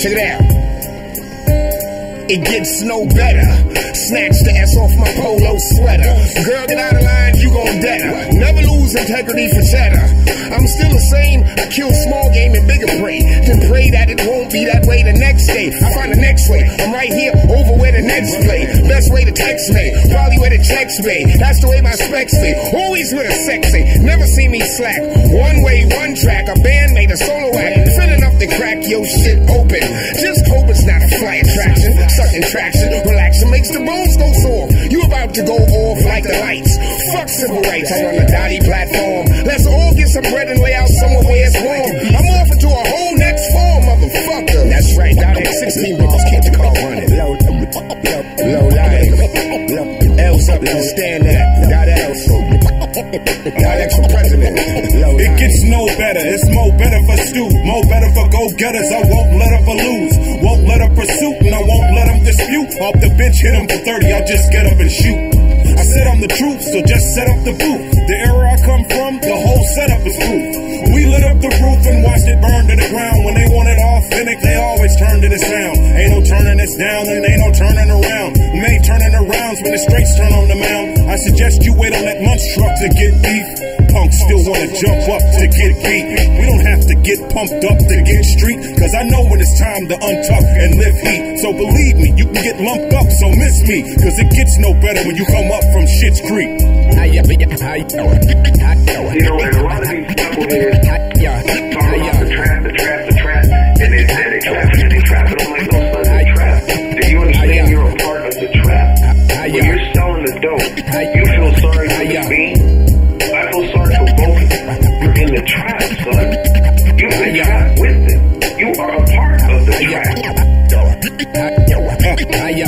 Check it out. It gets no better. Snatch the S off my polo sweater. Girl, get out of line, you gon' dead her. Never lose integrity for cheddar. I'm still the same. I kill small game and bigger prey. Then pray that it won't be that way the next day. I find the next way. I'm right here over where the next play. Best way to text me. Probably where the checks be. That's the way my specs be. Always with a sexy. Never see me slack. One way, one track. A band bandmate, a solo act. Fit enough to crack your shit open. Just hope it's not a fly attraction. Sucking traction. Relaxing makes the bones go soft. You about to go off like the lights. Fuck civil rights. I'm on the Dottie platform. Let's all get some bread and lay out somewhere where it's warm. I'm off into a whole next form, motherfucker. That's right. Dottie at 16 bars. Keep the car running. Low, low, low life. Low, L's up. Understand that. Got It gets no better. It's more better for Stu. More better for go getters. I won't let up or lose. Won't let up pursuit, and I won't let them dispute. Off the bench, hit them for 30. I just get up and shoot. I said I'm the truth, so just set up the booth. The era I come from, the whole setup is proof. We lit up the roof and watched it burn to the ground. When the sound. Ain't no turning this down, and ain't no turning around. We ain't turning arounds when the straights turn on the mound. I suggest you wait on that munch truck to get beef. Punks still wanna jump up to get beat. We don't have to get pumped up to get street, cause I know when it's time to untuck and lift heat. So believe me, you can get lumped up, so miss me, cause it gets no better when you come up from Shit's Creek. You know, and a lot of these knuckleheads trap, trap, trap. Do you understand you're a part of the trap? When you're selling the dope, you feel sorry for the bean. I feel sorry for both of you. You're in the trap, son. You've been trapped with them. You are a part of the trap.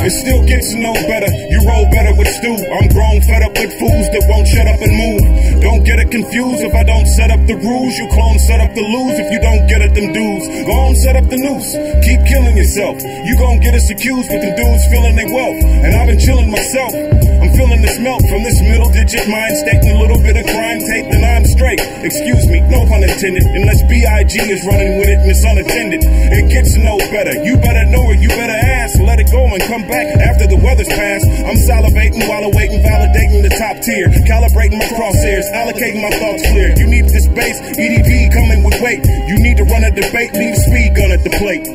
It still gets no better. You roll better with stew. I'm grown, fed up with fools that won't shut up and move. Get it confused if I don't set up the rules. You clone set up the lose if you don't get at them dudes. Go on, set up the noose. Keep killing yourself. You gon' get us accused with the dudes feeling their wealth. And I've been chilling myself. Feeling this melt from this middle digit mind state and a little bit of crime tape, then I'm straight. Excuse me, no pun intended. Unless B.I.G. is running with it and it's unattended. It gets no better. You better know it, you better ask. Let it go and come back after the weather's passed. I'm salivating while awaiting, validating the top tier. Calibrating my crosshairs, allocating my thoughts clear. You need this base, EDP coming with weight. You need to run a debate, leave speed gun at the plate.